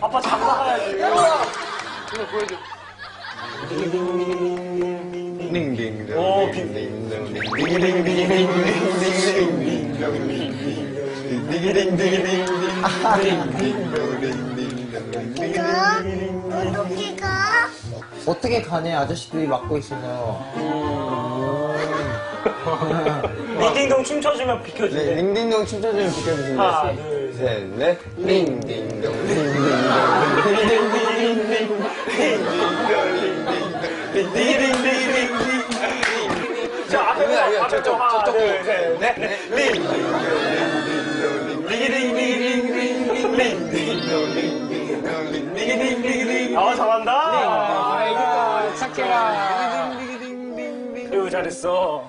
아빠 잡아가야지. 이거 보여줘. 어떻게 가? 어떻게 가네 아저씨들이 맡고 있어서. 링딩동 춤춰주면 비켜주네. 네, 링딩동 춤춰주면 비켜주신다. 하나, 둘, 셋, 넷. 링딩동, 링딩동, 링딩딩, 링딩동, 링딩동, 링딩딩. 저 앞에 보자, 저쪽, 저쪽, 셋, 넷, 링딩동, 링딩딩, 링딩동, 링딩딩. 아, 잘한다. 아, 애기가 착해라. 그리고 잘했어.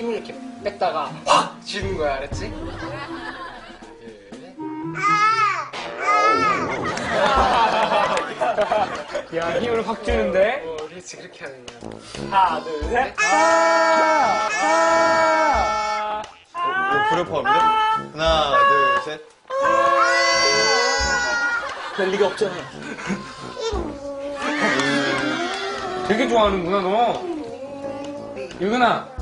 힘을 이렇게 뺐다가 아! 확 쥐는 거야 알았지? 예. 야 힘을 확 주는데? 어, 그렇지 그렇게 하는 거야. 하나 둘셋. 아! 아! 아! 어, 불협화음인데? 하나 둘셋. 될 리가 없잖아 되게 좋아하는구나 너. 네. 유근아